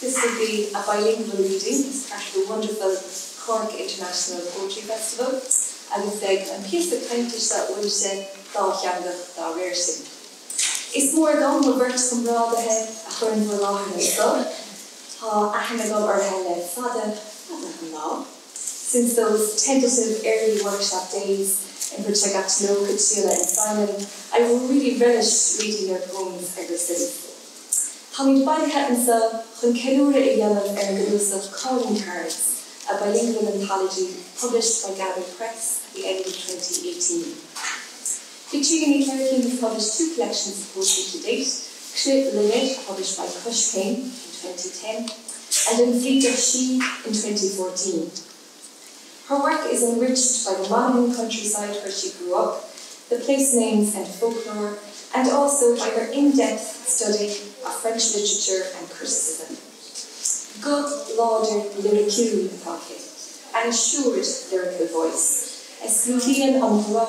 This will be a bilingual reading part the wonderful Cork International Poetry Festival. agus ag an pí a peinte se ú sin dácheanga dá réir sin. Is mór gom go bhirt chun rádathe a chun bhar láhanna so, Tá ahana go ar heile fada lá. Since those tentative early workshop days in which I got to know Kachila and Simon, I really relish reading their poems ever since. Hamid Badihatansa chun ceúra i dhéanamh ar goús of calling cards, a bilingual anthology published by Gallery Press at the end of 2018. Fijian Clerkin has published two collections of poetry to date, Crithloinnir, published by Cush in 2010, and in of She in 2014. Her work is enriched by the Monaghan countryside where she grew up, the place names and folklore, and also by her in-depth study of French literature and criticism. Good lauder lyricule pocket, and assured lyrical voice, excluíon an rá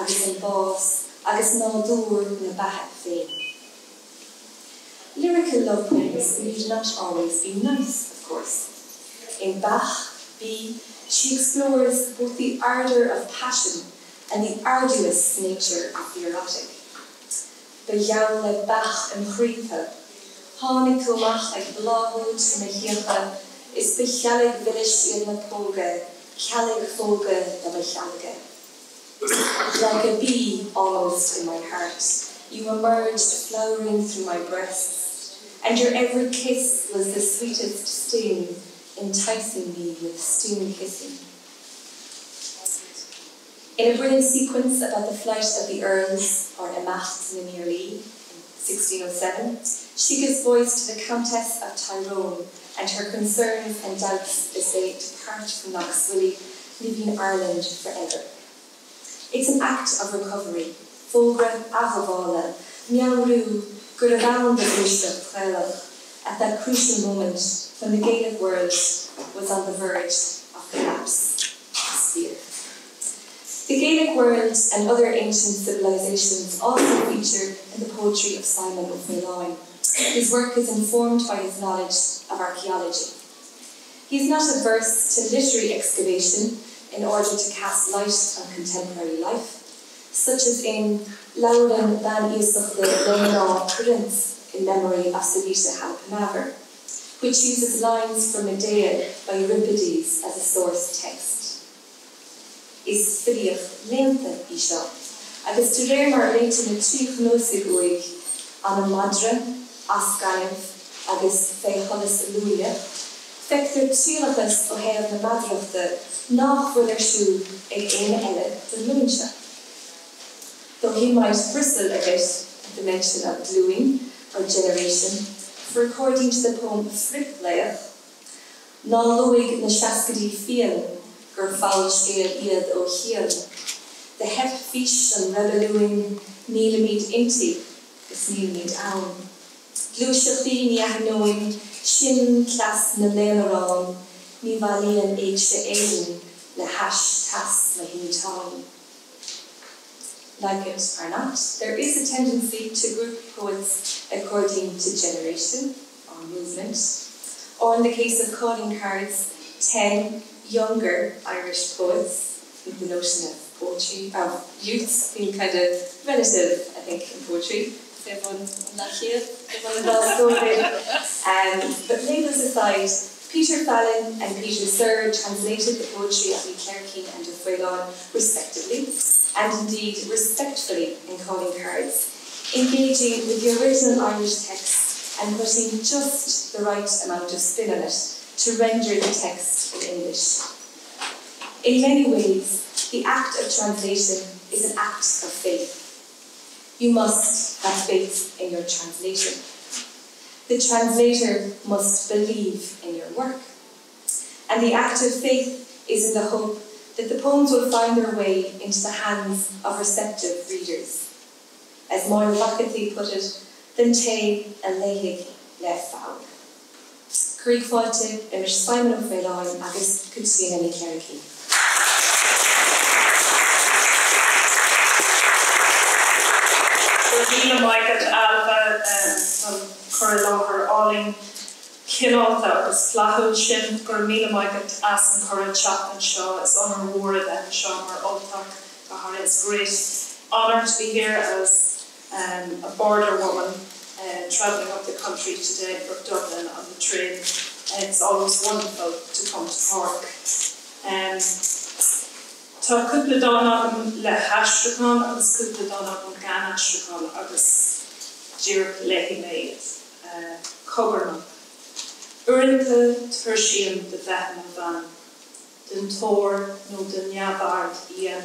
agus an bás agus náúr na bahat féin. Lyrical love poems need not always be nice, of course. In Bach, B, she explores both the ardor of passion and the arduous nature of the erotic. Bejaam le bach en chrípe, Hánig toach ag bláút na hicha is bechalig vilis in na póge, ceig fóge na bechalige. Like a bee almost in my heart, you emerged flowering through my breasts, and your every kiss was the sweetest sting, enticing me with sting kissing. In a brilliant sequence about the flight of the Earls or Emacht in the near Lee in 1607, she gives voice to the Countess of Tyrone and her concerns and doubts as they depart from Knoxville, leaving Ireland forever. It's an act of recovery, Fogra Ahavala, Miauru, Guravan the at that crucial moment when the gate of world was on the verge of collapse. Spear. The Gaelic world and other ancient civilizations also feature in the poetry of Simon of Ó Faoláin. His work is informed by his knowledge of archaeology. He is not averse to literary excavation in order to cast light on contemporary life, such as in Lauren van Isach the Leonor Prince in memory of Savita Halappanavar. which uses lines from Medea by Euripides as a source text. Is fidioch lenta isha, agus tu réir mar leite na trí nósigúig an an madra, ascaimh agus fécholas luúile, Fetar tílachas ó héamh na madroachta nachfuil arsú ag éine eile den luúse. Though he might bristle a bit at the mention of gluing or generation, for according to the poem Fripleach, ná loig na seacadí fian gur fáil scéal iad ó chian. De hep fis an rebelúing nílamid inti gus nílamid an. Glúiseachí ní nóing sin clas na lerán, ní valíon éag se éan le hash tas na hintá. like it or not, there is a tendency to group poets according to generation or movement, or in the case of calling cards, 10 younger Irish poets with the notion of poetry, of youths being kind of relative, I think, in poetry. Everyone not here, um, but labels aside, Peter Fallon and Peter Sirr translated the poetry of Leclerc and de Feuillon respectively, and indeed respectfully in calling cards, engaging with the original Irish text and putting just the right amount of spin on it to render the text in English. In many ways, the act of translation is an act of faith. You must have faith in your translation. The translator must believe in your work. And the act of faith is in the hope that the poems will find their way into the hands of receptive readers. As Moira Bucketley put it, then te a leig le fá. Creek fáte idir Simon Féáin agus cusí na Cherokee. Dina Michael Ailbhe chu láhar áling Kinálta agus flahuil sin gur mí maigad as an choir chat an seo is anhra an seo mar oltach go har is great honor to be here as um, a border woman uh, traveling up the country today from Dublin on the train. It's always wonderful to come to Cork. Um, Tá cúpla dána le hestraán agus cúpla dána an gan hestraán agus dúr lehí méid uh, cobarna. Uanta thuirsíam de bheith an bhan, den tóir nó den neabhard í an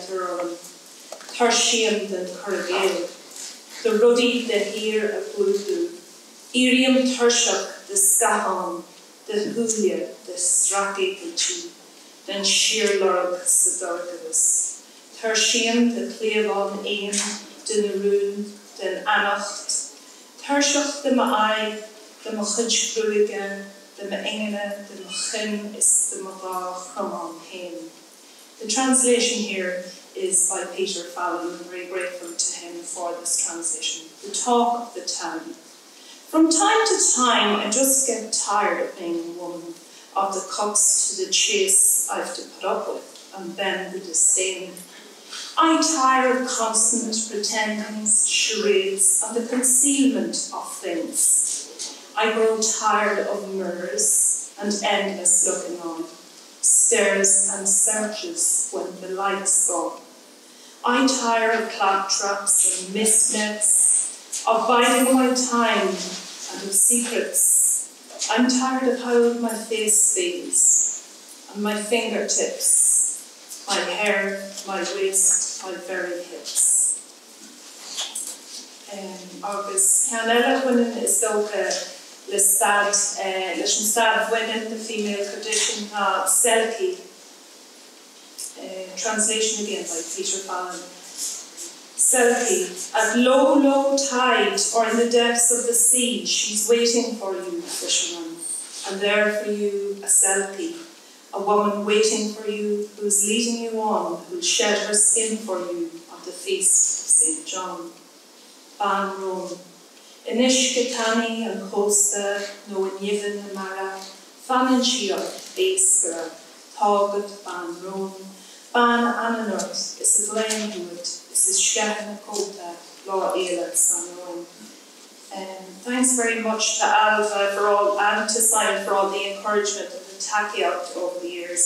thuirsíam den chugéil, de rudí de hir a búú, Iriam thuseach the scaán, the thuúlia the straké tú, den siirlarg sa dargus. Thuirsíam de léomháin éon den narún den annacht, Thuseach de ma ai de mo chudbrúige, de me engene de chin is de ma chomán hain. The translation here is by Peter Fallon. I'm very grateful to him for this translation. The talk of the town. From time to time, I just get tired of being a woman, of the cups to the chase I've to put up with, and then the disdain. I tire of constant pretendings, charades, and the concealment of things. I grow tired of mirrors and endless looking on, stares and searches when the lights go. I tire of cloud traps and mist nets, of biding my time and of secrets. I'm tired of how my face feels, and my fingertips, my hair, my waist, my very hips. Um, agus is dócha le stad uh, leis an stad the female uh, Selkie. Uh, translation again by Peter Fallon. Selkie, at low, low tide or in the depths of the sea, she's waiting for you, fisherman, and there for you a Selkie, a woman waiting for you, who's leading you on, who'll shed her skin for you at the feast of St. John. Ban Rome. Inis getani an cósta nó an nihan na mara, siod éascara, tágad ban Rome, ban ananort is a glenwood, is is shehna kota, law éile san Rome. Um, thanks very much to Ailbhe for all and to Simon for all the encouragement of the tacky out over the years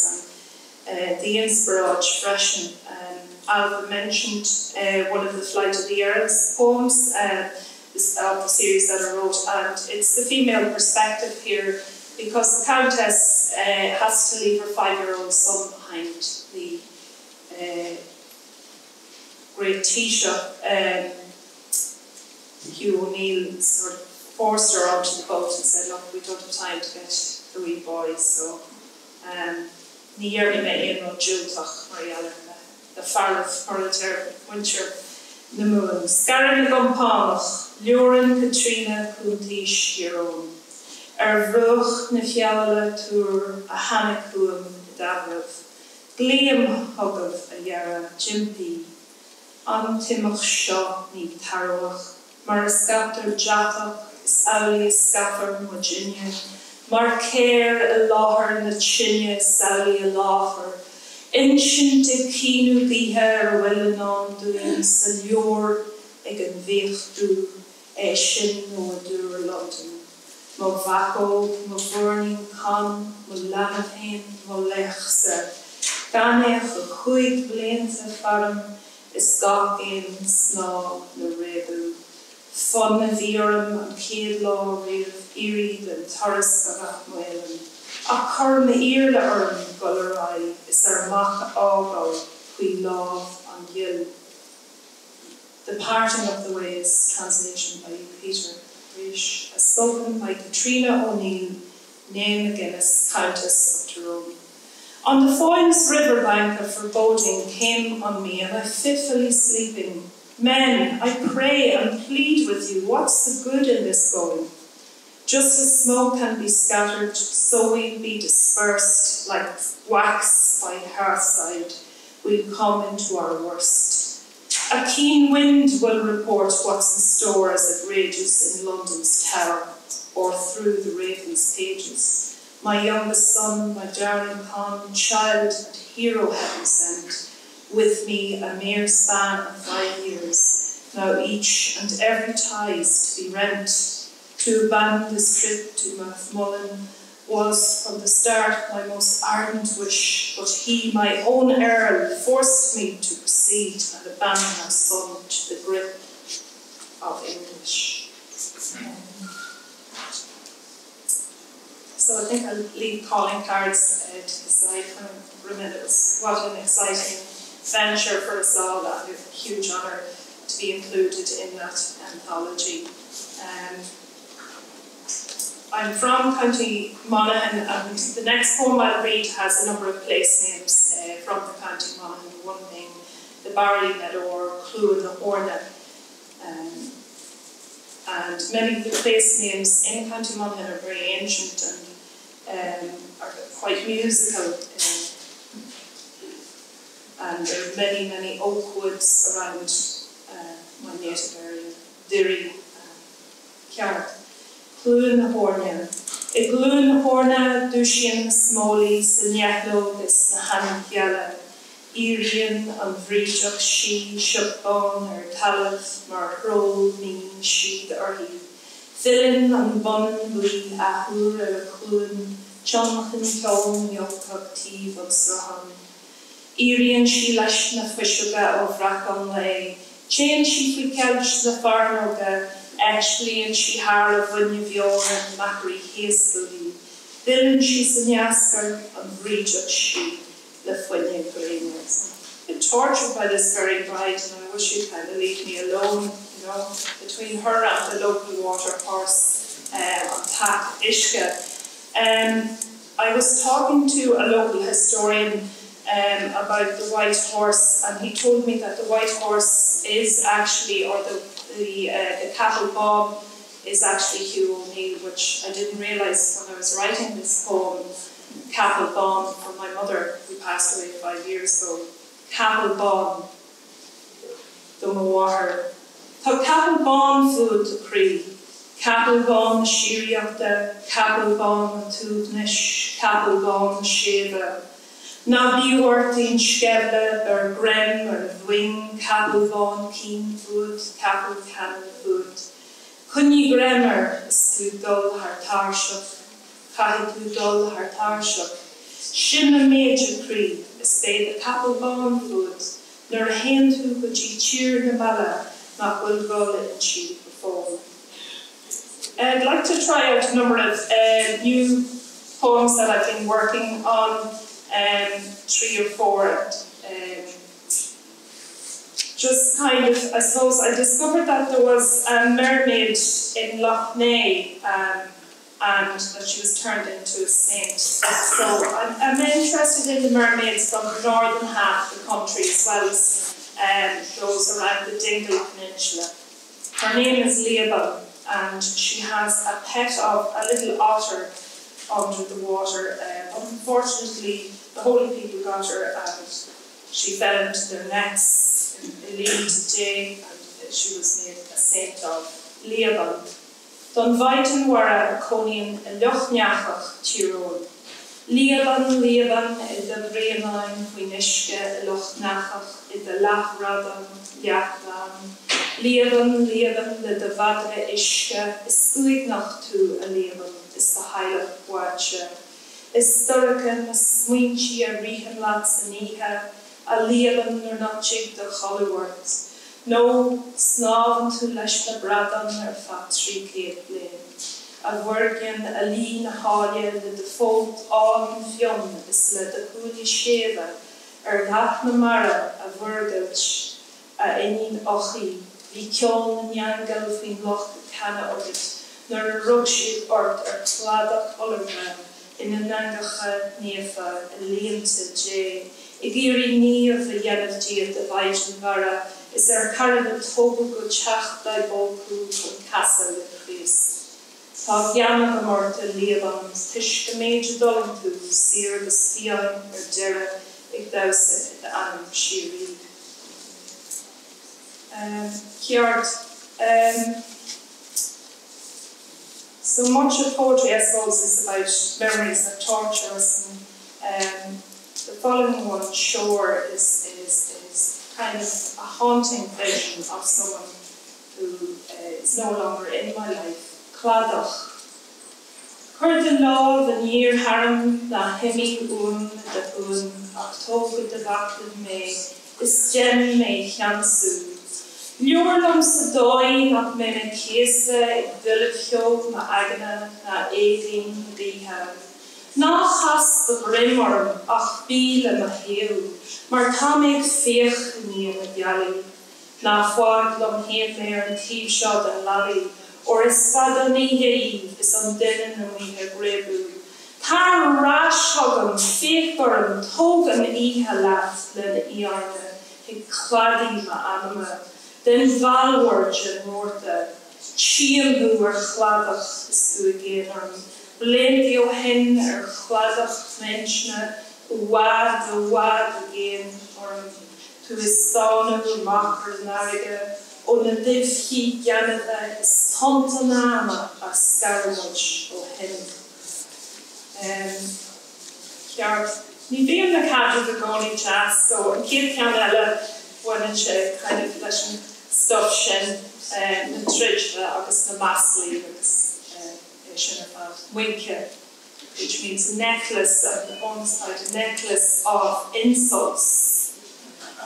and uh, the inspirage freshen. Um, Ailbhe mentioned uh, one of the Flight of the Earls poems. Uh, of the series that I wrote, and it's the female perspective here because the Countess uh, has to leave her five-year-old son behind the uh, great Taoiseach. Um, Hugh O'Neill sort of forced her onto the boat and said, look, we don't have time to get the wee boys, so um, ní dhearna mé éon dúach mar the farh mar winter na moon. Scar na gompánach Katrina Kuntish Shiron. Er vroch na fiale toer a hannakuam dabraf. Gleam hogaf a jara Jimpy. An timach seo ní tarwach. Mar a scatar jatach is ali scafar Virginia. Mar céir a láhar na tsinne saoí a láhar. Insin de cíú bíthe ar bhfuil ná dúin sa leor ag an bhéchtú é sin nó a dúr London. Má vaco, má burning kan, má lanahéin, má lechse. Ganéach a chuig blénta farm is ga éon sná na réú. Fan na vírum an céad lá rih irid an taras go muelen. A chur na íle orm gorá is ar macha ágá chuí lá an gil. The Parting of the Ways translation by Peter Rish, as spoken by Katrina O'Neill, name McGuinness, Countess of Tyrone. On the Foynes riverbank of foreboding came on me, and I fitfully sleeping. Men, I pray and plead with you, what's the good in this going? Just as smoke can be scattered, so we'll be dispersed like wax by hearthside. We'll come into our worst. A keen wind will report what's in store as it rages in London's tower. or through the raven's pages. My youngest son, my darling Con, child and hero heaven sent, with me a mere span of five years, now each and every ties to be rent, to abandon this trip to Rathmullan was from the start my most ardent wish, but he, my own Earl, forced me to proceed and abandon my son to the grip of English. So I think I'll leave calling cards uh, to the side for a. What an exciting venture for us all and a huge honour to be included in that anthology. Um, I'm from County Monaghan and the next poem I'll read has a number of place names uh, from the County Monaghan, one being the Barley Meadow or Clue in the Horna. Um, and many of the place names in County Monaghan are very ancient and um, are quite musical. Um, and there are many, many oak woods around uh, my native area, Derry, uh, Glún na hórne. I glún na hórne dúisian na smólí sa neachlógus na hangeala. Íon an bhríideach si siopán ar talamh mar hró mín. Filin an bon bli a thuúr ar a chuún, Johnchan ceom neochtachtíh agus rahan. Íon si leis na fuisiga ó bhrachan lei, Chéan si fi ceis na farnoga, Eslíonn si haar a bhaine bheora an macrí héastalí. Bilann si le foine gorénas. Been tortured by this very bride and I wish you'd kind of leave me alone, between her and the local water horse uh, on Tap Ishka. Um, I was talking to a local historian um, about the white horse and he told me that the white horse is actually, or the the, uh, the cattle bob is actually Hugh O'Neill, which I didn't realise when I was writing this poem. Cattle bomb from my mother, who passed away five years ago. Cattle bomb, the Mawar. Tá cattle bomb food to cree. Cattle bomb shiriachta, cattle bomb tubnish, cattle bomb shiva. Na bíortín skelle er grem er wing kabelvon keen food kabel can food. Kunni gremmer is tú dul taarshuk, Cahi tú dul haar taarshuk. Simme major creed is bé de kabelvon food, nur a hen tú go chi cheer na balla nach will roll in she before. I'd like to try out a number of uh, new poems that I've been working on um, three or four. Um, just kind of, I suppose, I discovered that there was a mermaid in Lough Neagh um, and that she was turned into a saint. So I'm, I'm interested in the mermaids from the northern half of the country as well as um, those around the Dingle Peninsula. Her name is Leoba and she has a pet of a little otter under the water. But unfortunately, the holy people got her and she fell into their nets in Lead Day and she was made a saint of Leoban. Don Vaiten war a conian a lochneachach Líban leban is a rélein faoiniske locht nachach is a lachradan jaachdan. Leban leban le de vadre iske is goed nach toe a leban is a heilig waje. Is stoke na swintie a rihen laat san ihe, a leban er not chiik de Hollywood. No snaven toe leis na bradan er fa tri kleet leen. A bhgin a lí na háile le de fót á fion is le de chuúlí séve ar na mara a bhgurt a inon ochí, hí ceol naangal fin loch canna ogit, nar a rug siad ort ar chladach hologram. ina nangacha nífa a líanta dé. I géirí ní a dhéanamhtí a bhaid gara is ar car a tóga go teach da bóú chun casa le Christ. Tá go méid tú ar deire ag de. Ceart So much of poetry, I suppose, is about memories of tortures, and um, the following one, Shore, is, is, is kind of a haunting vision of someone who uh, is no longer in my life. Cladach. Chur de lá harm na himí ún de ún ach tóga de mé is gem mé cheansú. Leorlam sa dóin nach mé na chéasa ag bhuiileheo na agana na éín ríthe. Ná chas de brimmarm ach bíle na héú, mar tá méid féch ní na dealaí. Na fáid lom héad mé an tíb seo an laí, or is fada níhéí is an duine na míthe gréú. Tá ráshagam féchbarm tógan ihe leat le na íarne, ag chladí ma anime. den valwoordje noorde Chiamú ar chladach is tú géarm. Bléo hen ar chladach mensne waad a waad a géan orm. Tú is stána go machar naige ó na dih hí ganada is tanta náma a scarmuid ó hen. Ceart Ní bhíon na cadú a gáí jazz so an cé cean eile bhain se kind of leis stop sin na tridre agus na maslí agus sin winke, which means a necklace of onside a necklace of insults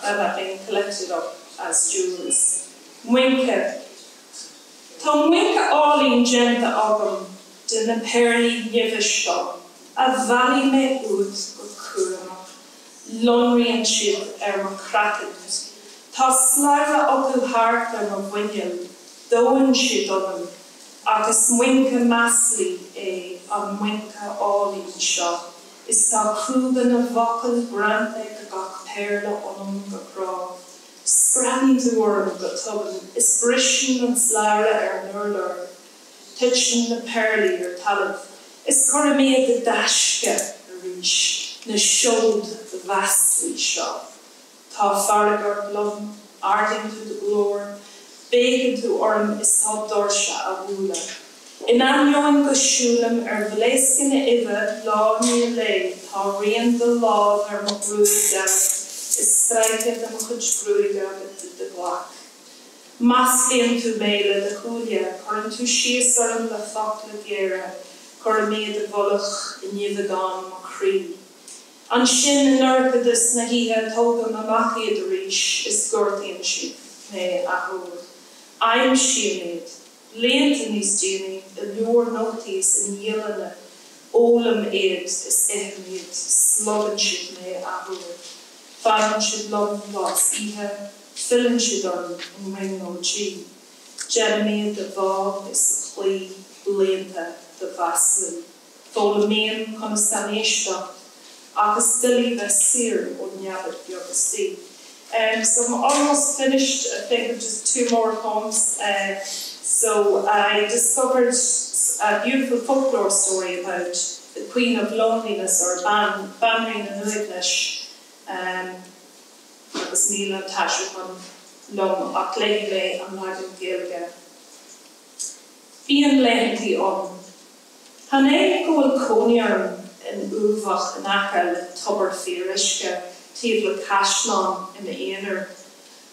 that have been collected up as jewels. Winke. Tá winke álín genta agam de na perlí nivisá a bhí mé út go cuaach, lonrion siad ar er mar cracked Tá sláire acu háart ar er an bhainil, dóhan si dom, agus muince measlí é an álín seo. Is tá cruúban a bhacail brandte go gach péirle anm gorá. Sprandúir go tuban is brisin an sláire ar nuirlar, Tusin na perlí ar talamh, Is chu méad de daisce a ríis na siúd de bheslí seo. Tá fargar blom arding to the gloor, bacon to orm is tá dorse a bhúla. In anjoin gosúlam ar bléiscinna ive lá ní lei tá rion de lá ar mo streike am chud scrúige de glach. Mascéan tú méile de chuúlia chu an tú sios orm le fachla géire, chu méad a bholach in níomh gan marí. An sin an nurpadas na híthe tóga na machiad a ríis is gortaíon si mé aúr. Aim siad, Leanta níos déine a leor nótíos in dhéalana ólam éad is éimiid slogan siad mé aúr. Fan si lom vás ihe, fillan si an an ring nótí. Jeremy de bá is a chlí léanta de vaslin. Fóla méon chun stanéisteach agus dilly the seer on Yabit Yoga Um, so I'm almost finished, I think just two more poems. Uh, so I discovered a beautiful folklore story about the Queen of Loneliness or Ban Banring and Nuignish. Agus Nila Tashukon Lom Akleile an Nagin Gilga. Bían lehantí on. Han é gohfuil cónearm in úfach nachcha le tobar fériske tíh le caián in na éar.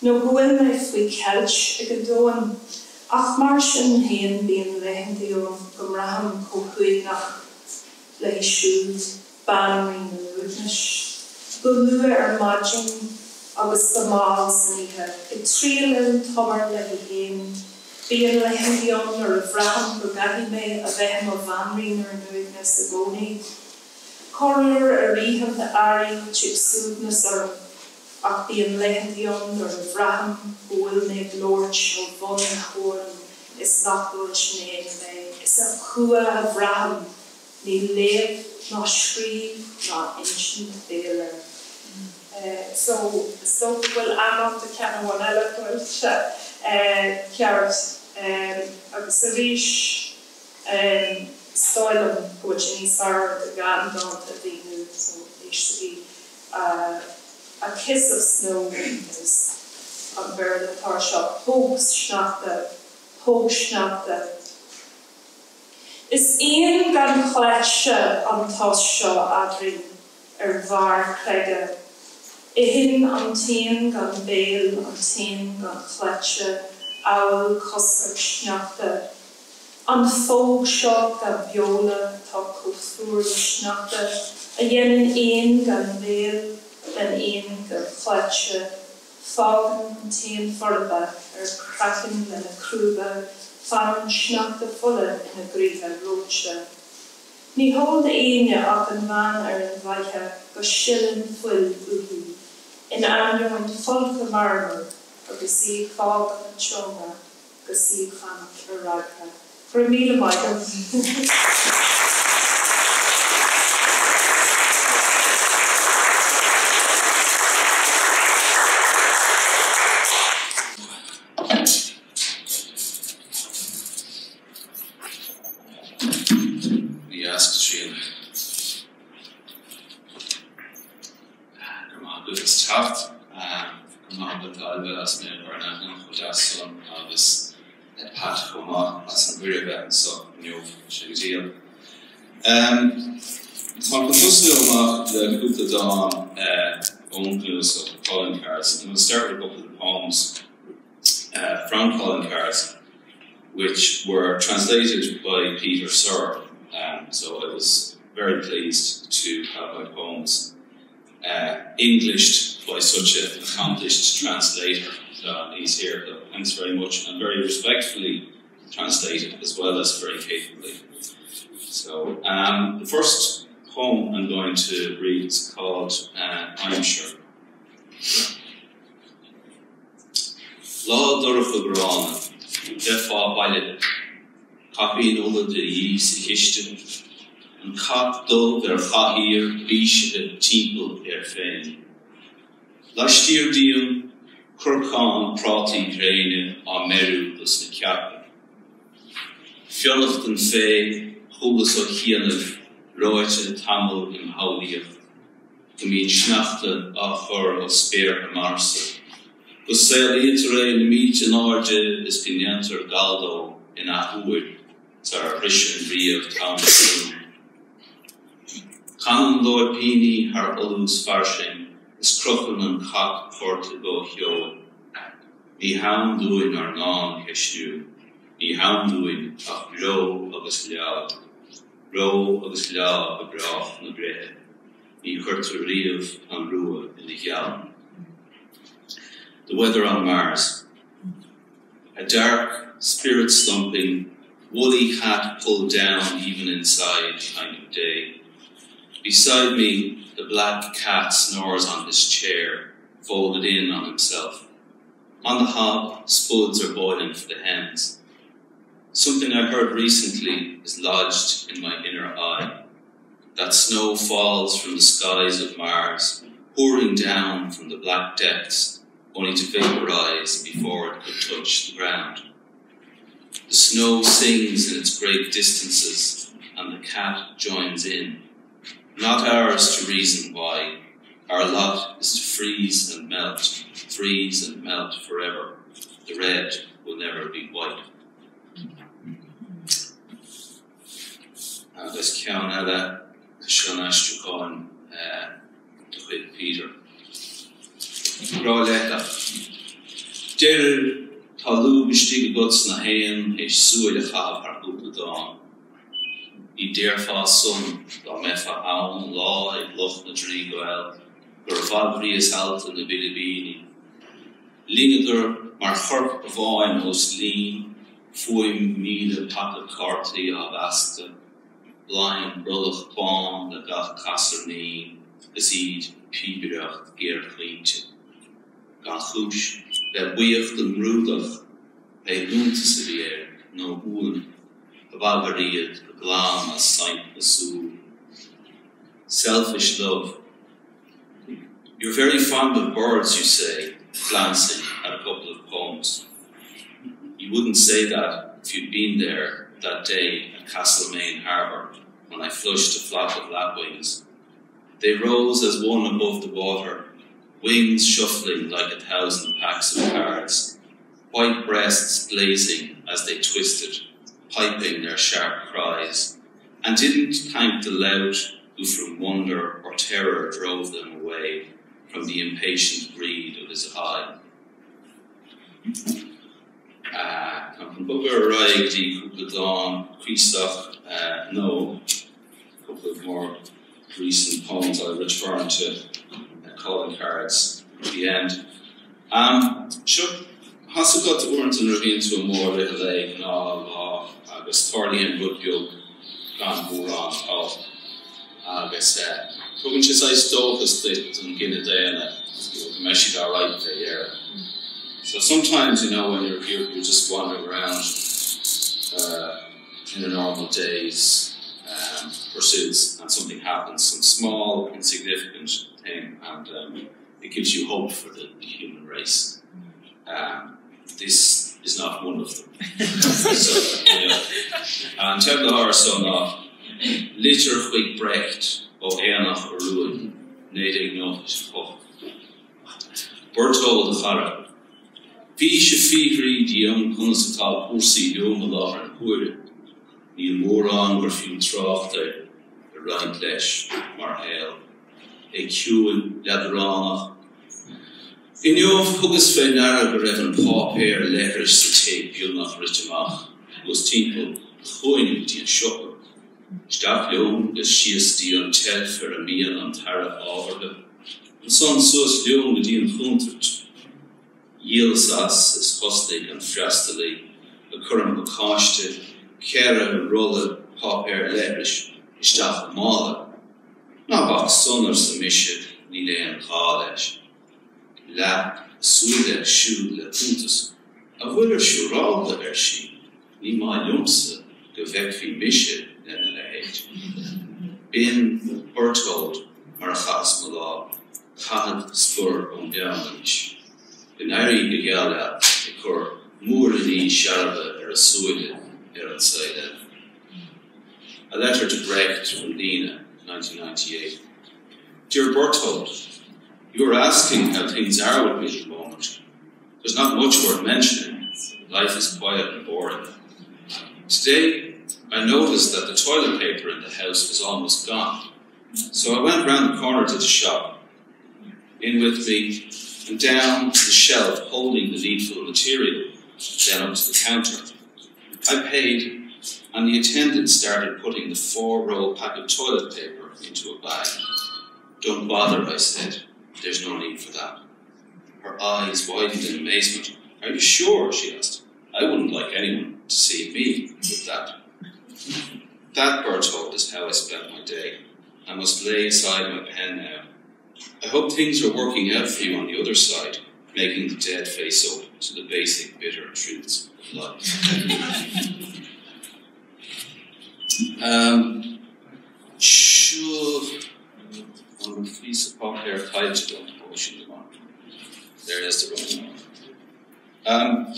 No gofuil me faoi ceilt ag an dóin ach mar sin héan bíon lehandíú go raham chochuig nach leisúd banring lue ar margin agus go má san ihe. I trí le tomar le héin, Bí an lehandíon ar a bhraham go gahi mé a bheithem a vanring ar nuignas a gcónaí. Choir a rihan de airí chipsúdnas ar ach bí an lehandion ar a bhraham bhfuil mé Lord ó bhn chóran is nachhfuil sné mé. Is a ná scríb ná insint béle. So so bhfuil an de ceanhhain eileil se ceart agus a ríis stoilm go ní sar a gan don a dhéú so éí a kiss of snow is an ver atá se hoog snachta hoog snachta. Is éon gan chléitse antá seo adrin ar bhar chreige. I hin an tíon gan béal an tíon gan chléitse áil coscar sneachta. An fóg seo gan biola tá cosúr sneachta a dhéanaan éon gan béal den éon gan chléitse, fágan an tíon forba ar crachan le na cruúba, fan snach de volle in a griefe roodse. Ní hol de ene ach een man er een weiche go sillen full uhu. In aanjo een volke marmer or go si fog an chonga go si fan a raka. For mí Michael. Tá fuach le goúpla dá ónús of Calling Cards. I'm going to start with a couple of the poems uh, from Calling Cards, which were translated by Peter Sirr. Um, so I was very pleased to have my poems uh, Englished by such an accomplished translator. Uh, he's here, thanks very much, and very respectfully translated as well as very capably. So um, the first poem I'm going to read is called uh, I'm Sure. Lá dorach a grána, defá bailile, papin ole de is hichten een kapdo er chahier bis het titel er vein. Latier dien kurkan prati greine a meru dus de kapen. Fjolchten fé holes o hief roite tamel im halief. Gemeen schnachten a chor of speer en marse. Gus sell itere in meet in orge is genter galdo in a hoer. Canan Lord Pini haar olús farsing is crochan an chap porta go. Ní ham doin ar ná heistú, ní ham doin ach ro ruúa in the. The weather on Mars. A dark, spirit slumping, woolly hat pulled down even inside kind of day. Beside me, the black cat snores on his chair, folded in on himself. On the hob, spuds are boiling for the hens. Something I heard recently is lodged in my inner eye. That snow falls from the skies of Mars, pouring down from the black depths, only to vaporize before it could touch the ground. The snow sings in its great distances, and the cat joins in. Not ours to reason why. Our lot is to freeze and melt, freeze and melt forever. The red will never be white. agus cean eile seanaisteáin do eh, chuid Peter. Rá. Déir Halú bestig gods na héan éis suúile chaaf haar goede da. I déirfa son dat me fa aan lá in loch na drie goel, gur fabri is held in de Bilibini. Linger mar chorp bewain hos lean, fooi míle take karti a vaste, Blain brullech baan na gach kaserneen, gesiid piberecht geerlíte. Ga choús Chúis le buocht an rúdach é lúnta sa nó búin a bhagariad a saint asú. Selfish love. You're very fond of birds, you say, glancing at a couple of poems. You wouldn't say that if you'd been there that day at Castlemaine Harbour when I flushed a flock of lapwings. They rose as one above the water, wings shuffling like a thousand packs of cards, white breasts blazing as they twisted, piping their sharp cries, and didn't thank the lout who from wonder or terror drove them away from the impatient greed of his eye. Uh, kan bugger raig di dán, Christoph, uh, no, a couple of more recent poems I'll return to calling cards at the end. Um, sure, has got orint an ravine to a more little lake ná lá agus tarlí an budbeog gan búrán á agus tugann si sa dóchas an ginine déana me si right there. So sometimes, you know, when you're you're, you're just wandering around uh, in a normal day's um, pursuits, and something happens, some small, insignificant and um, it gives you hope for the, the human race. Um, this is not one of them. so, and tell the horror son of litter chuig brecht ó éannach a ruúin néidir nó ho. Bertol de chara Bhí se fihrí dí an chunatá cuasaí leom lá an chuire, ní mór an gur fiú tráchtta a reinint leis mar héil, éisiúin leránnach. I neomh thugus fé nera go raibh an pápéir leir sa té búnach riiteach gus timp chuinútí an sipa. Staach leom gus siostí an tef ar a míon an tarra áharda. An san suas leom go dtíon chuntart. Díalsas is chostaigh an freistalaí a chum go cáiste, ceara rolla pápéir leiris isteach mála Nabach sonner se mischer ni le an chaleg. La soule siúle puntes. A bhuiidir siúráda ar sin, ní má jomse go bheith hí mise lenne lehéit. Bin Portgold mar a chas me lá chahan spoor an deis. Den airí go geala i chur múí searbe ar a soile ar an saile. A letter to Brecht from Lina 1998. Dear Bertolt, you are asking how things are with me at the moment. There's not much worth mentioning. Life is quiet and boring. Today, I noticed that the toilet paper in the house was almost gone. So I went round the corner to the shop. In with me and down to the shelf holding the needful material, then up to the counter. I paid, and the attendant started putting the four roll pack of toilet paper into a bag. Don't bother, I said. There's no need for that. Her eyes widened in amazement. Are you sure? she asked. I wouldn't like anyone to see me with that. That, bird's Bertolt, is how I spent my day. I must lay aside my pen now I hope things are working out for you on the other side, making the dead face up to the basic bitter truths of life. um, should on the piece of pop there tied to them, pushing them on. There is the running Um,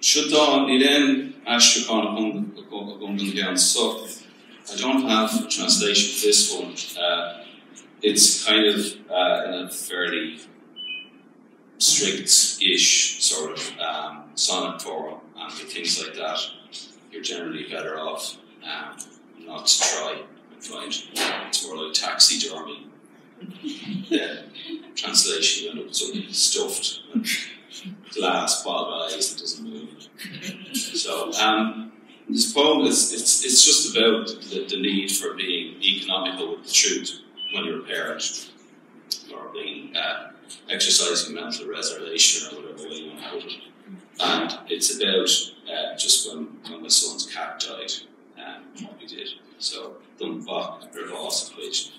should then Ashtrakan Gundan down so I don't have a translation for this one. Uh, it's kind of uh, in a fairly strict-ish sort of um, sonnet form, and with things like that, you're generally better off um, not to try. and find it's more like taxidermy. yeah, translation, you end up something stuffed, glass, bog eyes that doesn't move. So, um, this poem is it's, it's just about the, the need for being economical with the truth when you're a parent or being uh, exercising mental reservation or whatever way you want to put it. And it's about uh, just when, when my son's cat died, we did. So, done back reverse equation.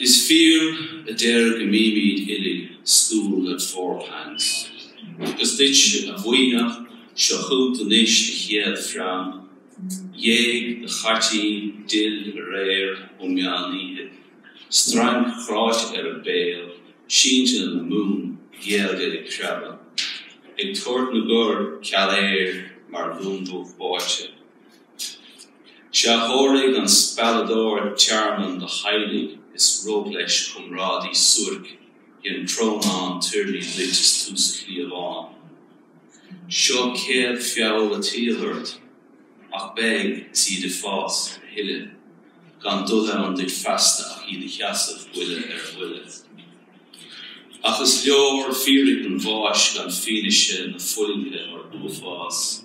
Is fear a dare gemimid illig stool at four pants? Gus dit a bhuiine se chut an isis de chéad fram Jéag de chatí dil ó meaníthe. Strang chráit ar a béal, síinte an na mún géalge ag trebe. Ag tuairt na gur cealéir mar báite. Jahorig an spalador charman de heilig is roblech komradi surk jen trona an turli liches tuskli an. Sho ke fiall a teert ach beg si de fas hille gan dole an dit faste ach hi de jasaf wille er wille. Achas leor fearlik an vás gan féineise na folinge or dofaas,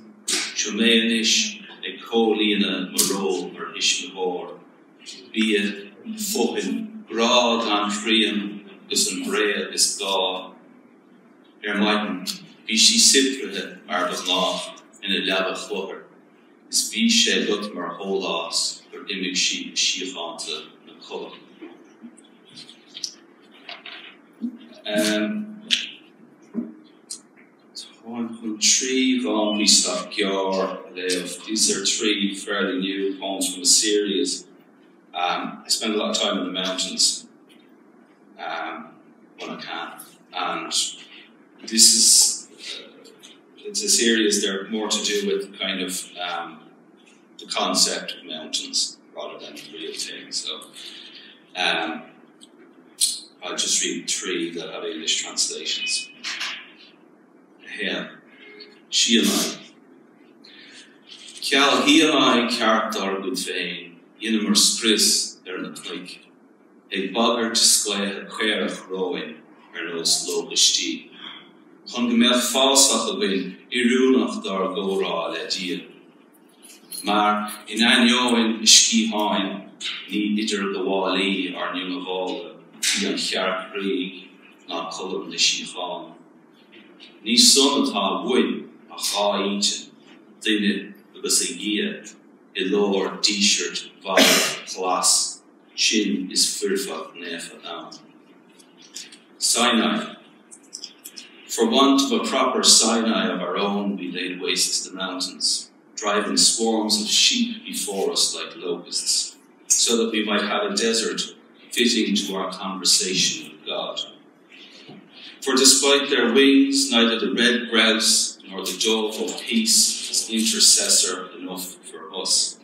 Joméis, ag cólíine marró mar ismehór. Bí fohin grad an frian gus an ré is gá. Er maiten bí si siprethe mar lebe chlocher. Is bí sé lut hólás gur imig si na cho. Um, hun three von Gjor live. These are three fairly new poems from a series. Um, I spend a lot of time in the mountains um, when I can, and this is uh, it's a series. They're more to do with kind of um, the concept of mountains rather than the real thing. So um, I'll just read three that have English translations. hen chi mai Keall hi mai cearttar go féin in mar skris ar na klik E bagart skle chuch roin ar os logustí. Hon ge me fásach a win iúnach dar gorá le dier. Maar in ein join ski hain ní idir goháí ar nu ahále í an chearrí na kolm de siáin. Ní son atá bhuiin a chaáinte duine a i lór t-shirt var glas sin is furfa nefa down. Sinai. For want of a proper Sinai of our own, we laid waste the mountains, driving swarms of sheep before us like locusts, so that we might have a desert fitting to our conversation with God. For despite their wings, neither the red grouse nor the dove of peace is intercessor enough for us.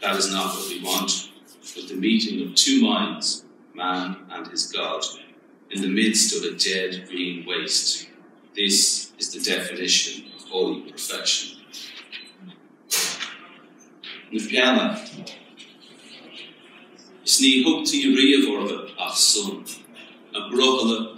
That is not what we want, but the meeting of two minds, man and his God, in the midst of a dead green waste. This is the definition of holy perfection. Nifgana. Is ní hugtí ach sun, a brochale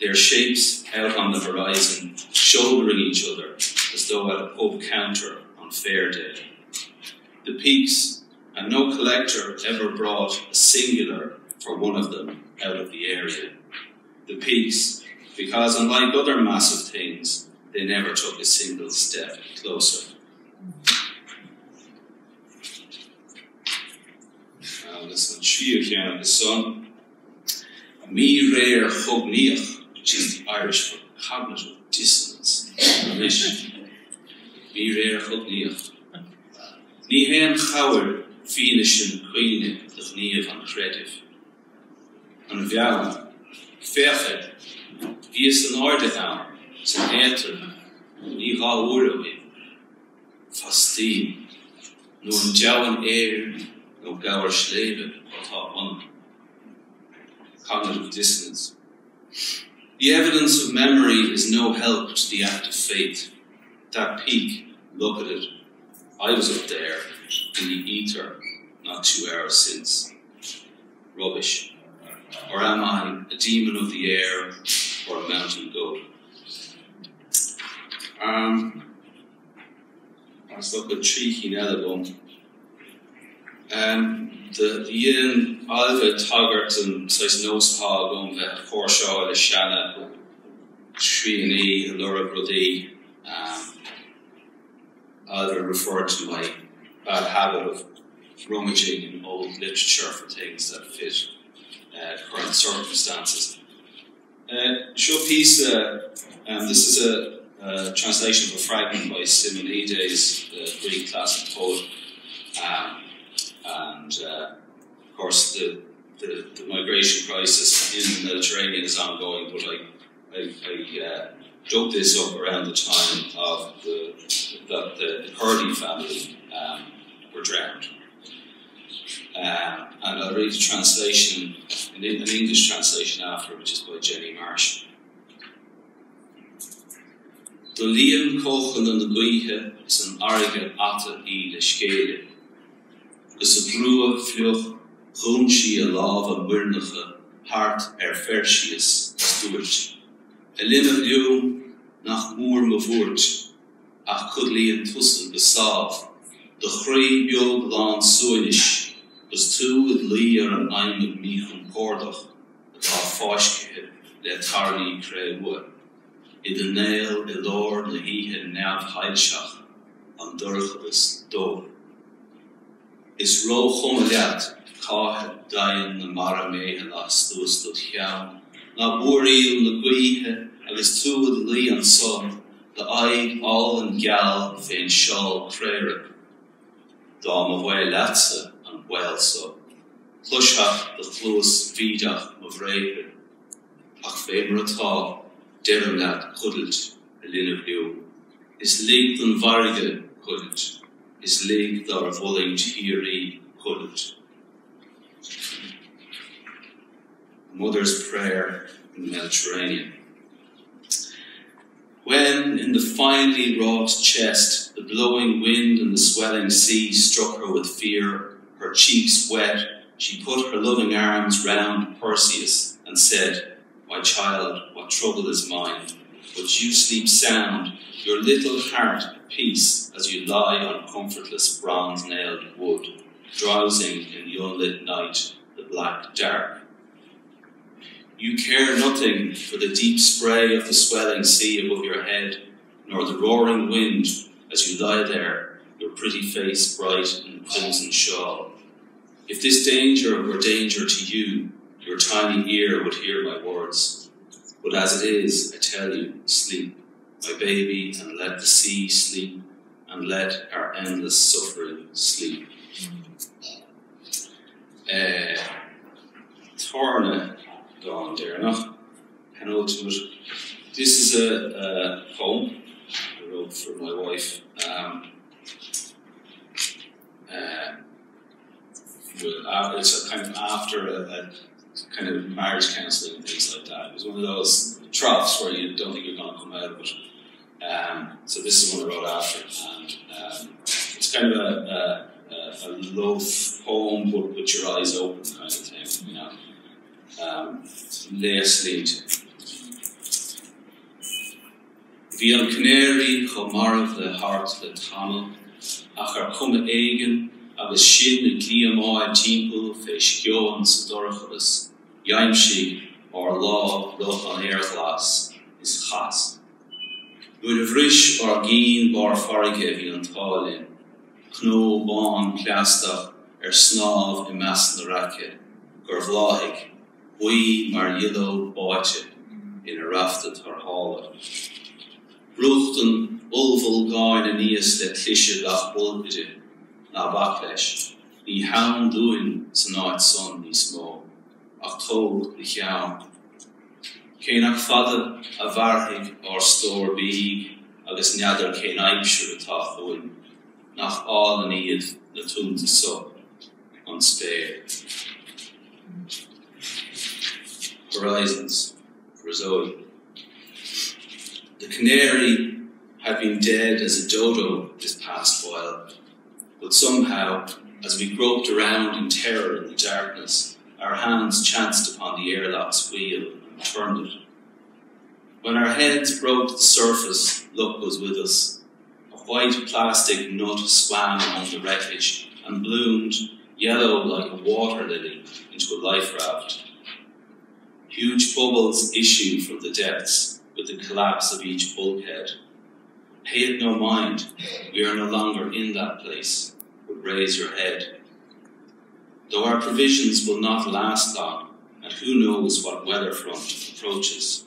Their shapes out on the horizon, shouldering each other as though at a pub counter on fair day. The peaks, and no collector ever brought a singular for one of them out of the area. The peaks, because unlike other massive things, they never took a single step closer. agus an trí cean son mí réir which is the Irish for cognitive dissonance mí réir chogníoch Ní hen chawer fine sin chuine de níomh an creative an bhean féche víos an áde an san éter ní há ura mé fastí nó an jawan éir no gower slebe atá an cognitive dissonance. The evidence of memory is no help to the act of faith. That peak, look at it. I was up there in the ether not two hours since. Rubbish. Or am I a demon of the air or a mountain goat? Um, let's look at Tree Hinelagum. Um, de dhéan alve tagart an sais nóspá gom bheit chóseá le sena trí a lura brodí either referred to my bad habit of rummaging in old literature for things that fit uh, current circumstances. Uh, show piece, uh, um, this is a uh, translation of a fragment by Simonides, the Greek classic poet. Um, and uh, of course, the, the, the, migration crisis in the Mediterranean is ongoing, but I, I, I uh, joked this up around the time of the, that the, the Kurdi family um, were drowned. Um, and I'll read the translation, an, English translation after, which is by Jenny Marsh. Do líon cóchan an na buíthe is an aige ata í. is a droe vluch groensie lave burnige hart er versies stoert. En linnen jo nach moer me voort ach kuleen tussen besaaf de gré jog laan soinis is toe het leer an einmen mi hun koordag dat haar faske let harlie kre woe. I de neel de loor le hi het neaf heilschacht an durge is dood. is ro chomeliaat ka dain na mar me la stoos tot gaan na boel na gohe en is to le an son de ai al een gal féin shawl krere da ma we lase an wel so Clucha de floos vidach ma vrebe ach fémertá de laat kudelt a linnne bio is le een varige kudelt. Is leek daar volling hieri kuddelt. Mother's prayer in the Mediterranean. When in the finely wrought chest the blowing wind and the swelling sea struck her with fear, her cheeks wet, she put her loving arms round Perseus and said, My child, what trouble is mine? But you sleep sound, your little heart peace, as you lie on comfortless bronze nailed wood, drowsing in the unlit night, the black dark. You care nothing for the deep spray of the swelling sea above your head, nor the roaring wind as you lie there, your pretty face bright in the crimson shawl. If this danger were danger to you, your tiny ear would hear my words. But as it is, I tell you, sleep, my baby, and let the sea sleep, and let our endless suffering sleep. Uh, Torna there enough. Penultimate. This is a, a poem I wrote for my wife. Um, uh, it's a kind of after a, a kind of marriage counselling and things like that. It was one of those troughs where you don't think you're going to come out of it. Um, so this is one I wrote after, and um, it's kind of a, a, a, love poem, but with your eyes open kind of thing, you know. Um, Leslid. Bhí an canéirí chu marmh le hart le tamil, ach ar cuma éigen agus sin na cníamáid timppla fééis cean sa dochas, Jaimsí á lá loch an airglas is chas. Bu a bhris ar gén bar farige hí an tálinn, Chnó bán pleasteach ar snáb i meas na race, gur bhláigh, bhuii mar lidó báite ina rafta tar hála. Rucht an olval gáin a níos le cliise lech bolide. Na ha doin san náid son ní smó, ach tóg i chean. Cé nach fada a bharthaigh ar stór bí agus neadar cé aimimseú atá chuin nach á an iad le túnta so an spéir. Horizons, Zoe. The canary had been dead as a dodo this past while, but somehow, as we groped around in terror in the darkness, our hands chanced upon the airlock's wheel and turned it. When our heads broke the surface, luck was with us. A white plastic nut swam among the wreckage and bloomed, yellow like a water lily, into a life raft. Huge bubbles issued from the depths with the collapse of each bulkhead. Pay it no mind, we are no longer in that place, but raise your head. Though our provisions will not last long, and who knows what weather front approaches,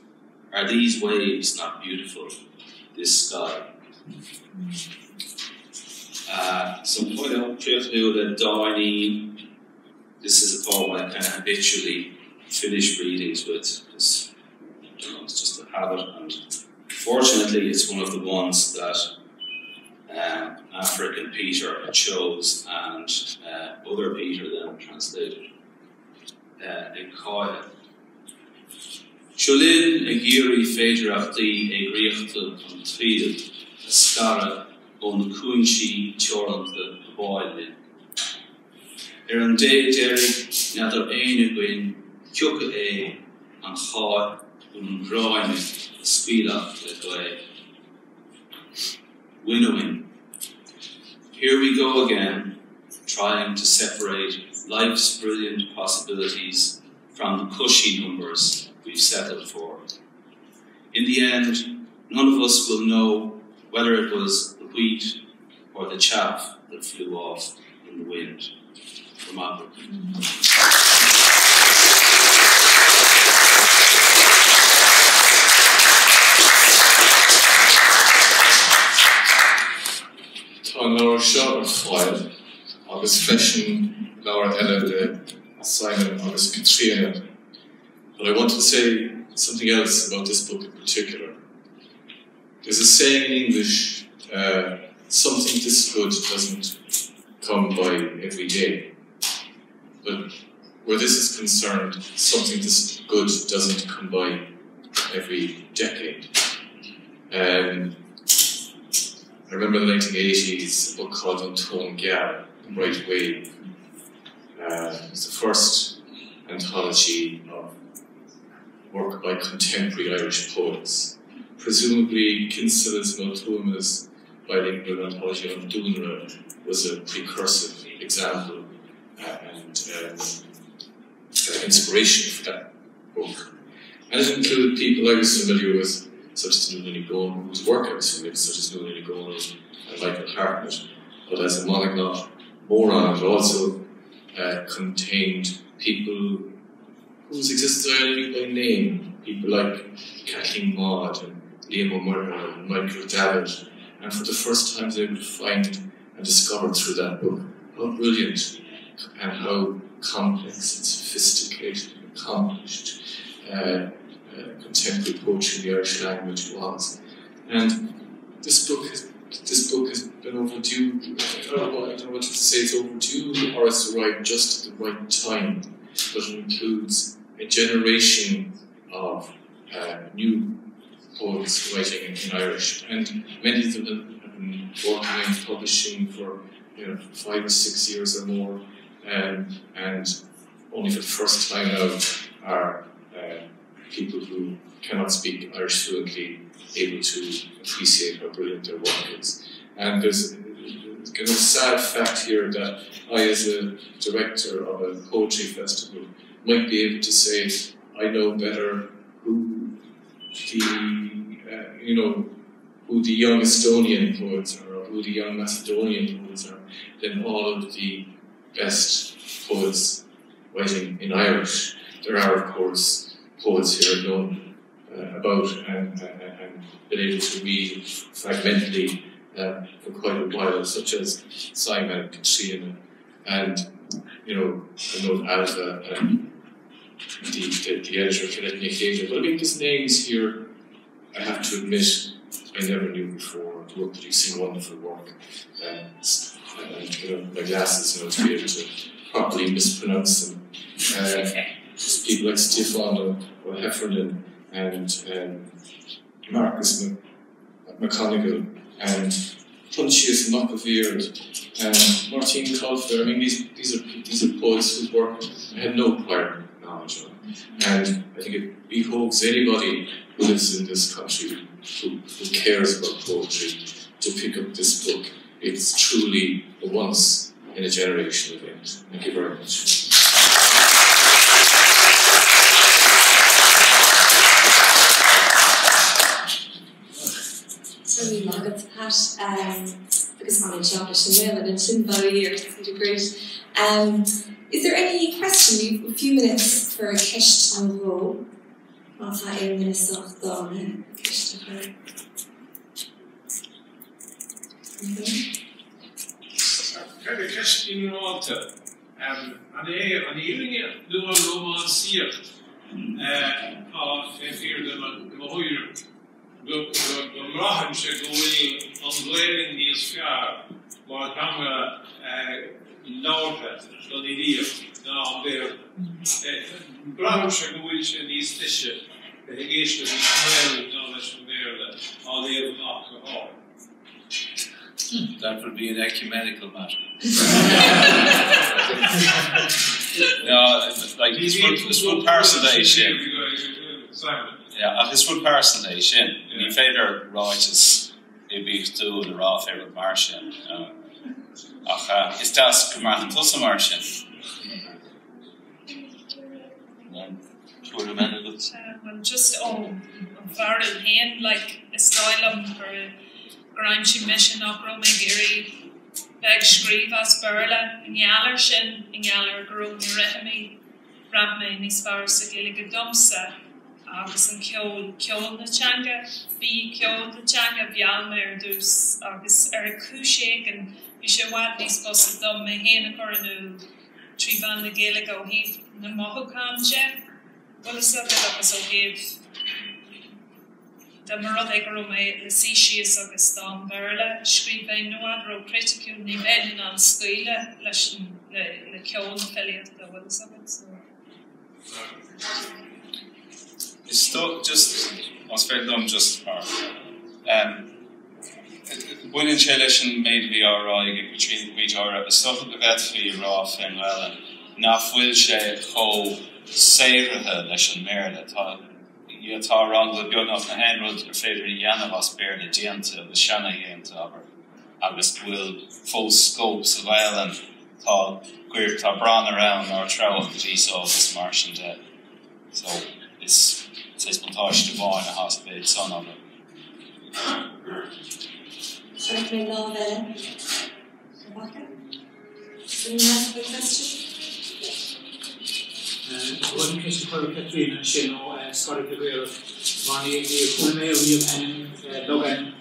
are these waves not beautiful? this sky. Uh, so quite a few that Downey, this is a poem I kind of habitually finish readings with know, it's just a habit and fortunately it's one of the ones that um, African Peter chose and uh, other Peter then translated uh, in Kaya. Siolin a géirí féidirachtaí ag riachta an tríad a scara ón cúnsí teoranta a bháillin. Ar an dé déirigh neadar aine goin ciucha é an ón ráine up the go Winnowing. Here we go again, trying to separate life's brilliant possibilities from the cushy numbers we've settled for. In the end, none of us will know whether it was the wheat or the chaff that flew off in the wind. From Tá nóir seo ar fáil leir eile de Simon agus Caitríona. But I want to say something else about this book in particular. There's a saying in English, uh, something this good doesn't come by every day. But where this is concerned, something this good doesn't come by every decade. Um, I remember the 1980s, a book called An Tonn Gheal, Right Way. Uh, it was the first anthology of work by contemporary Irish poets. Presumably, Kinsella's Maltuma's bilingual anthology An Duanaire was a precursive example uh, and um, inspiration for that book. And it included people I was familiar with, such as Nuala Ní Dhomhnaill, whose work I was familiar with, such as Nuala Ní Dhomhnaill and Michael Hartnett. But as a monoglot moron, it also uh, contained people whose existence I knew by name. People like Caitlín Maude and Liam Ó Muirthile and Michael Davitt. And for the first time, they able find and discover through that book how brilliant and how complex and sophisticated and accomplished uh, uh, contemporary poetry in the Irish language was. And this book has overdue. I don't know, I don't know what to say. It's overdue, or it's arrived just at the right time. But it includes a generation of uh, new poets writing in, in, Irish, and many of them have been working in publishing for you know five or six years or more, um, and only for the first time now are uh, people who cannot speak Irish fluently able to appreciate how brilliant their work is. And there's kind of sad fact here that I, as a director of a poetry festival, might be able to say, I know better who the, uh, you know, who the young Estonian poets are, or who the young Macedonian poets are, than all of the best poets writing in Irish. There are, of course, poets here known uh, about and, and, and been able to read fragmentally uh, for quite a while, such as Simon and Caitríona, and you know, I know Ailbhe and the, the, the editor of Kenneth Nick But I mean, these names here, I have to admit, I never knew before, who are producing wonderful work. Uh, and you know, my glasses, you know, to be able to properly mispronounce them. Uh, people like Stefan or Heffernan and um, Marcus McConaughey and Pontius Macaveard and Martin Culfer. I mean, these, these are these are poets whose work I had no prior knowledge of. And I think it behoves anybody who lives in this country who, who cares about poetry to pick up this book. It's truly a once in a generation event. Thank you very much. Um, because I'm in John Chanel and here, it's great. Um, is there any question? A few minutes for a on roll. Má tá é ministach dána Kind of catch in. Um, an é an élinge nu an Roman sier á fé de hoir rahan se goil an gléing níos fiar mar ha láhe dan die ná be bra se goil se níos tiise géiste ná leis méle á é nach ha. That would be an ecumenical matter. ja, like it's full, it's full person day sin. Yeah, ach it's full person day sin. Ní féidir righteous i bí tú the rá favorite mar sin. Ach uh, is das go mar an plus mar sin. Um, just on Varil hen like Islam for Grime si mission nach ro me géri beg skrif as burle injaler sin injaler gro ni remi rap me ní spar sa gelige domsa agus an ceol ceol natanga bí ceol natanga bhealna ar dús agus ar a cúise an i sé bhhaid níos bo do mé héana choú trí van na géala go híh na mothúáimse bhil is agus ó géh de mar gur mé le sí sios agus dá bele scríbe nóadró critiú ní méidir an scoile leis le ceol feliad go bhil agus. Thank you. Still just was fair dom just par. Um, Buin chelation made vi árá between we are a sto go vet fi rá fin well nachfuil sé cho séirithe leis an mé atá tá rang le bionach na henrod er féidir dhéanamh as beir le déanta le sena héanta aber agus bhfuil fó scope sa bhile tá cuiir tá bran around ná tre gotí agus mar de so is is montáiste bháin a hasbéid son am. mé ná question? Gordon Kishi Corey Katrina sin ó Scotty Cabrera man chu mé en dogan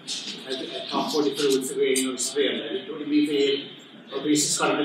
tá 40 fru sa gré no své mí fé og vi Scotty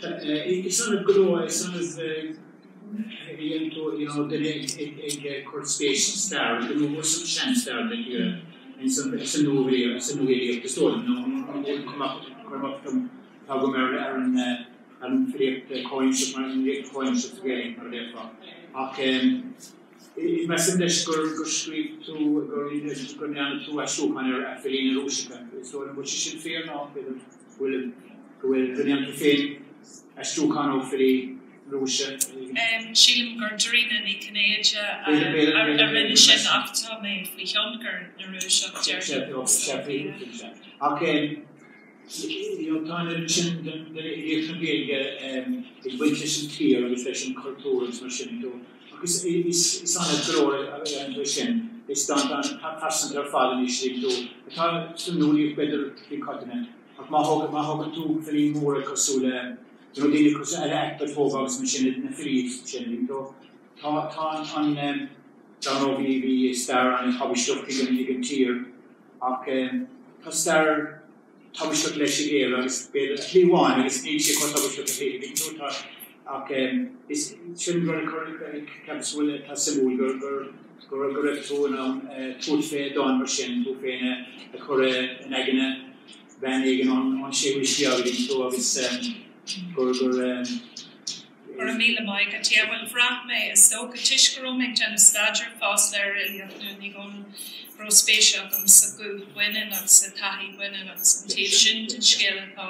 chuí agus a an ní agus sem sta ko. Na fi stro a bé savé an fa agus is korké gan ach is an go is an den kortspéis star was sem star in some no no gestolen kom go mer er een an fri coin coin ge mar defa. I me sem gur gur skrif to gur gur to a sokan er a felin Roka, so wat sin fé ná gohfuil gunne fé a stokan fri Roche. Sílim garine í Cannéide rinne sin achtá mé fao teangar narúseach. Aké táine sin éige i bhuiice sin tí agus leis an cultúr mar sinú. agus sanna dró sin is stand an passen er fallen is do. Tá sem noí beder i kontinent. má má tú fellí móre kosúle fel mór kosúle dé ko ekper fóvagus me sin na fri sin do. Tá an dan vi vi star an habstof gin tier. Tá star tá leis é agus beháin agus ní sé chu ach is sin ceúile tá simú gur gur gur go raibh tú an tú fé dá mar sin tú féine a chu an aigeine ben igen an an sé siagin tú agus gur gur Or míle mai a tiahfuil fra mé is sto go tiisgurúmig gen staidir fás leir nu ní gon prospéisiach am sa go winine agus sa tahí winine agus an taobh sin den scéalatá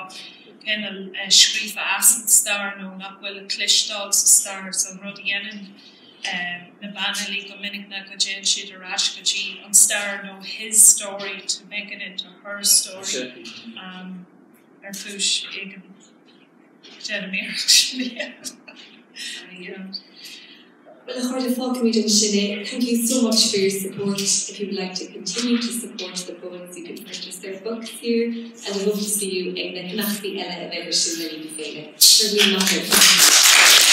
ken skrifa as star no nachhfuil a clistá sa star an rudiennen um, na banally go minic na go jen siad a rash go G an star know his story to make it into her story. Um, ar fúis Jeremy actually. yeah. Well, of Fall Comedian thank you so much for your support. If you would like to continue to support the poets, you can purchase their books here, and we hope to see you in the Knachby Ella Evershin Lily Fela. Really matter.